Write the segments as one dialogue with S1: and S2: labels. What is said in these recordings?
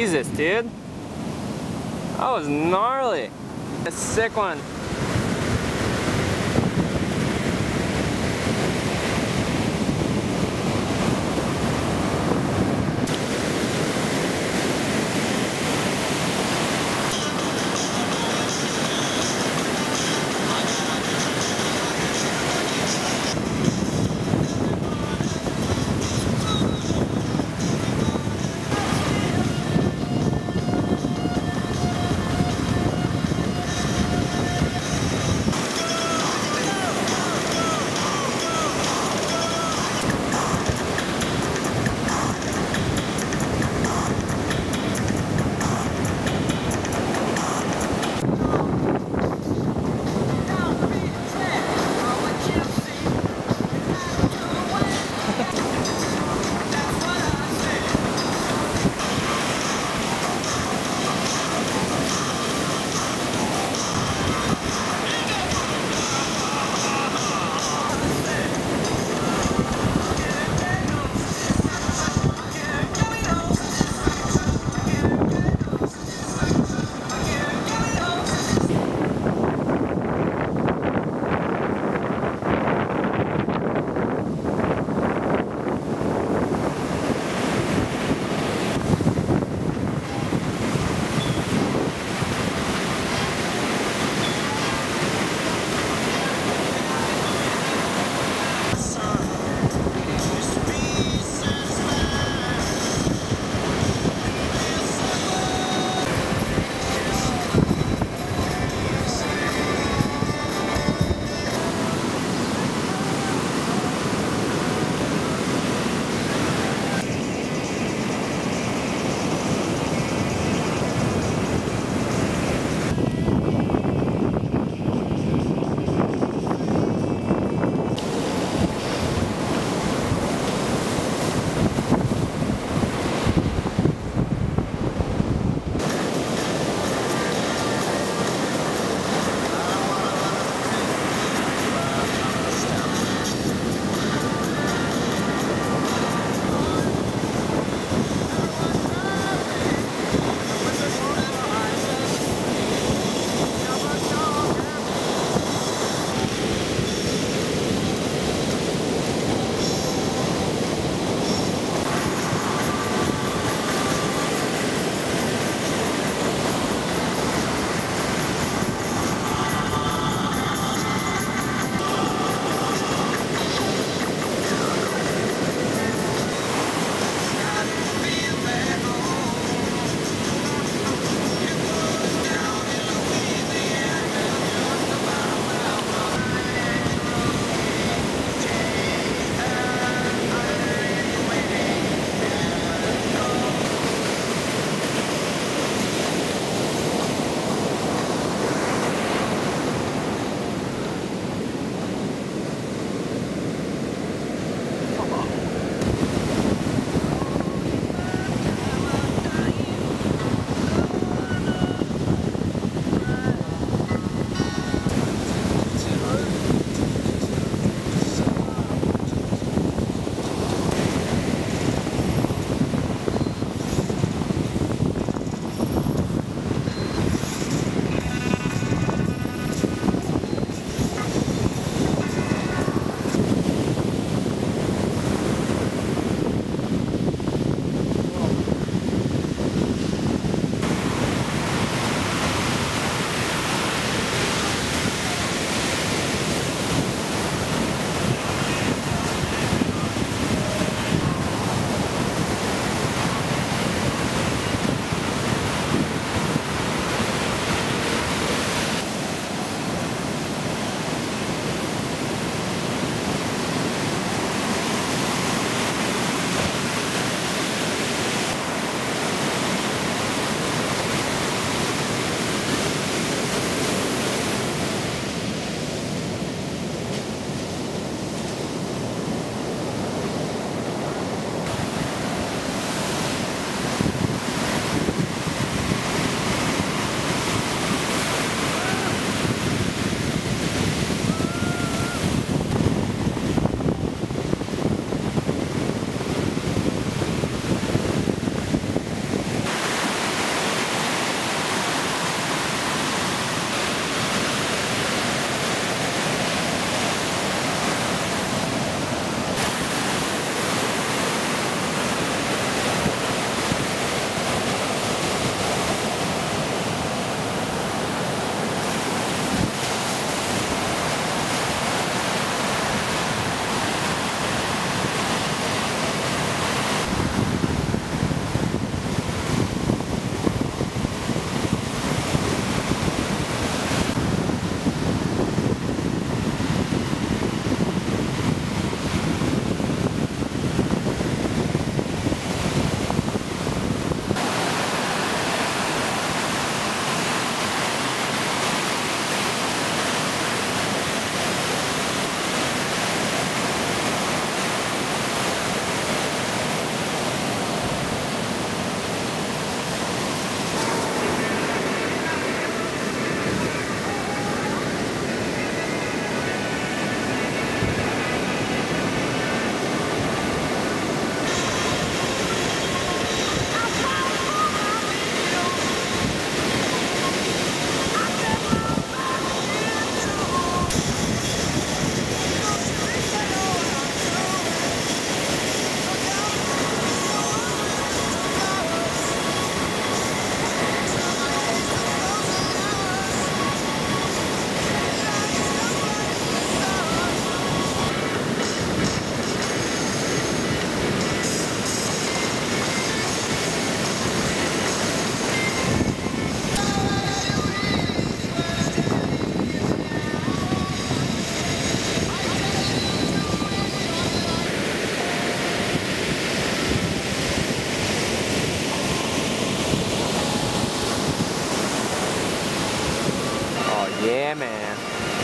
S1: Jesus, dude. That was gnarly. A sick one.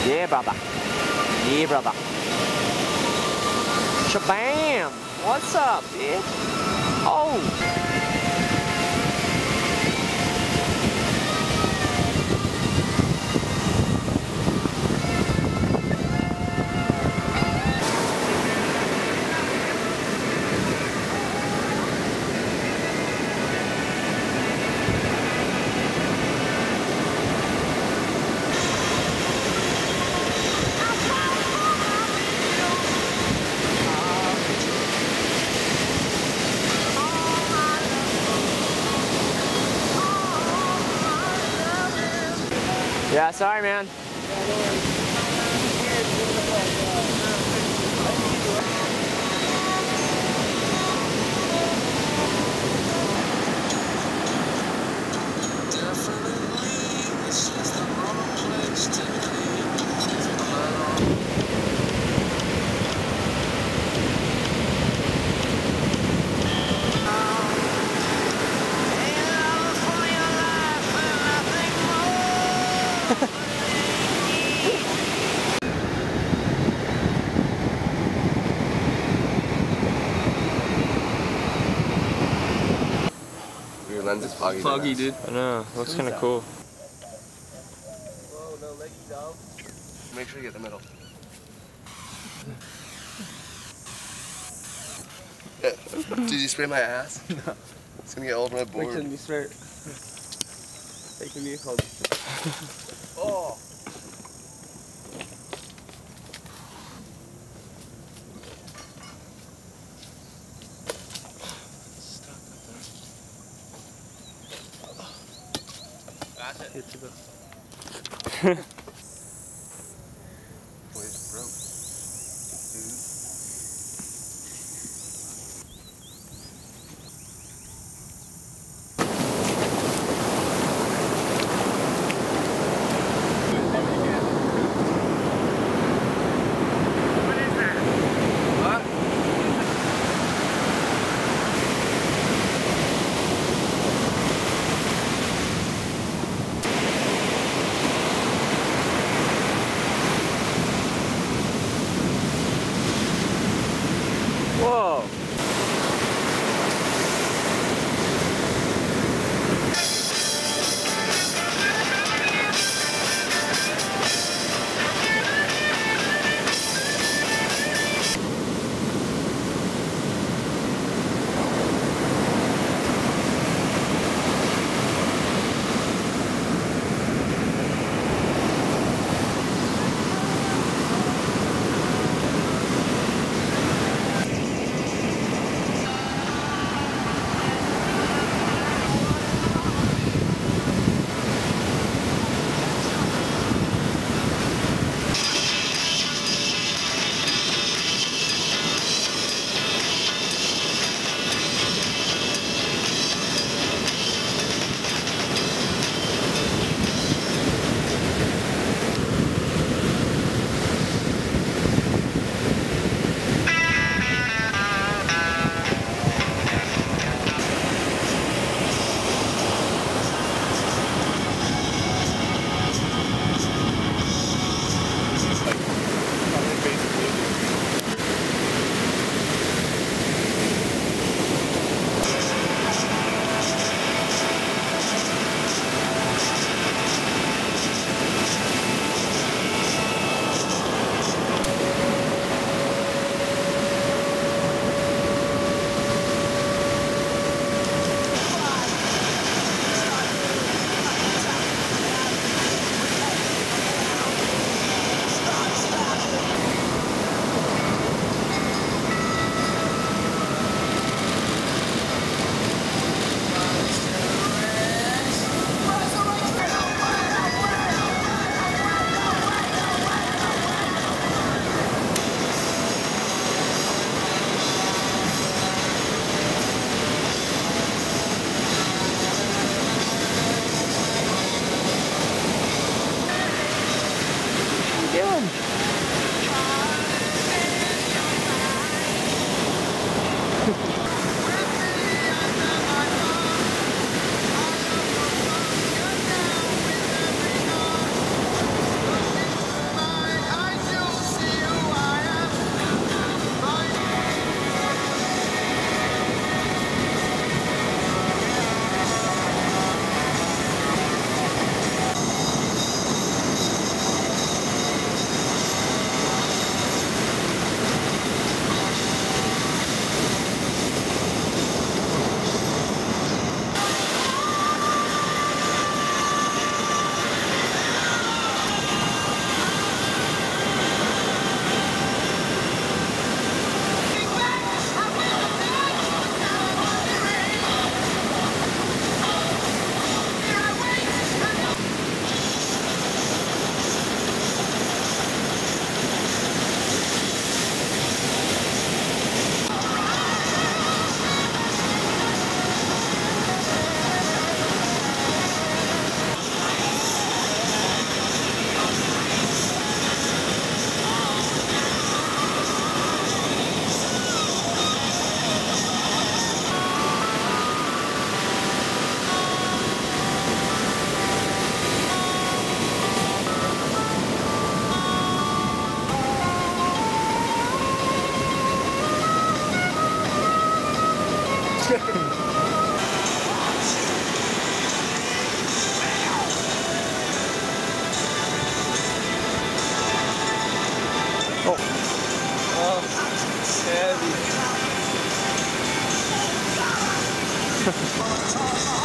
S1: Yeah, brother. Yeah, brother. Shabam! What's up, bitch? Oh! Sorry, man.
S2: Your lens is foggy.
S3: Foggy, dude.
S1: I know. Looks kind of cool.
S3: Whoa, no leggy dog.
S2: Make sure you get the middle. Did you spray my ass? No. It's gonna get all over my
S3: Wait
S2: board.
S3: till you start. Taking me hold. Oh. 嘿这
S2: 个。ちょっと待って。